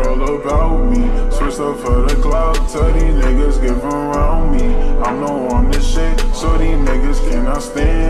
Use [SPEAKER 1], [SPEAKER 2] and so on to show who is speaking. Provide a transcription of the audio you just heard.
[SPEAKER 1] all about me. Switched up for the cloud, tell these niggas give around me. I'm I'm this shit, so these niggas cannot stand.